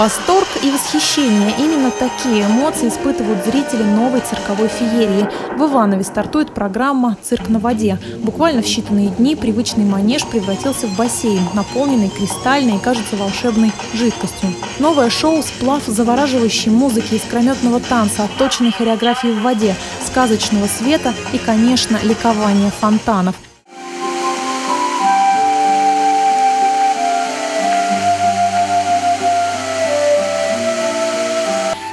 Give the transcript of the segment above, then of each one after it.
Восторг и восхищение – именно такие эмоции испытывают зрители новой цирковой феерии. В Иванове стартует программа «Цирк на воде». Буквально в считанные дни привычный манеж превратился в бассейн, наполненный кристальной и, кажется, волшебной жидкостью. Новое шоу – сплав завораживающей музыки, искрометного танца, отточенной хореографии в воде, сказочного света и, конечно, ликования фонтанов –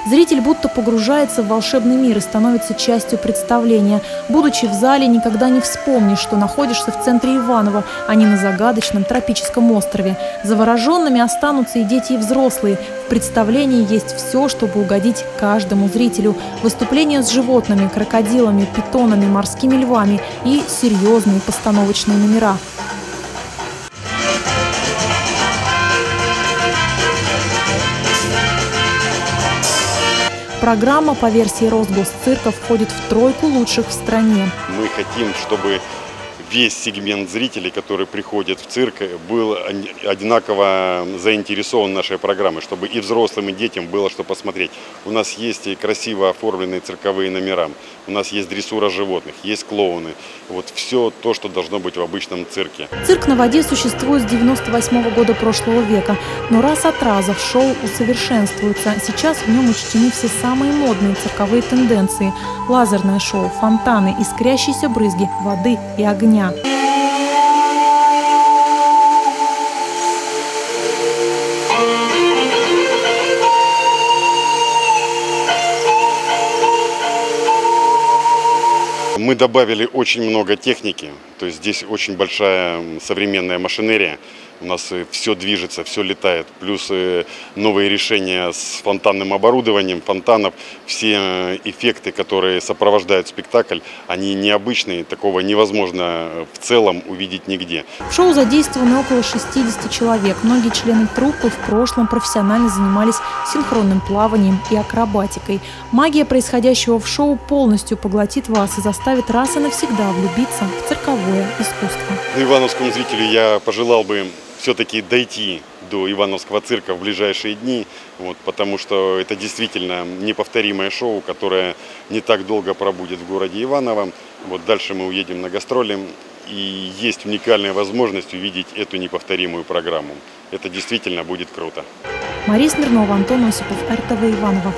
Зритель будто погружается в волшебный мир и становится частью представления. Будучи в зале, никогда не вспомнишь, что находишься в центре Иванова, а не на загадочном тропическом острове. Завороженными останутся и дети, и взрослые. В представлении есть все, чтобы угодить каждому зрителю. Выступления с животными, крокодилами, питонами, морскими львами и серьезные постановочные номера. Программа по версии Росгосцирка входит в тройку лучших в стране. Мы хотим, чтобы весь сегмент зрителей, который приходит в цирк, был одинаково заинтересован нашей программой, чтобы и взрослым, и детям было что посмотреть. У нас есть и красиво оформленные цирковые номера, у нас есть дрессура животных, есть клоуны. Вот все то, что должно быть в обычном цирке. Цирк на воде существует с 98 -го года прошлого века, но раз от раза в шоу усовершенствуется. Сейчас в нем учтены все самые модные цирковые тенденции. Лазерное шоу, фонтаны, искрящиеся брызги, воды и огня дня. Мы добавили очень много техники, то есть здесь очень большая современная машинерия. У нас все движется, все летает. Плюс э, новые решения с фонтанным оборудованием, фонтанов. Все э, эффекты, которые сопровождают спектакль, они необычные. Такого невозможно э, в целом увидеть нигде. В шоу задействованы около 60 человек. Многие члены труппы в прошлом профессионально занимались синхронным плаванием и акробатикой. Магия происходящего в шоу полностью поглотит вас и заставит раз и навсегда влюбиться в цирковое искусство. Ивановскому зрителю я пожелал бы все-таки дойти до Ивановского цирка в ближайшие дни, вот, потому что это действительно неповторимое шоу, которое не так долго пробудет в городе Иваново. Вот дальше мы уедем на гастроли, и есть уникальная возможность увидеть эту неповторимую программу. Это действительно будет круто. Мария Смирнова, Антон Осипов, РТВ Иваново.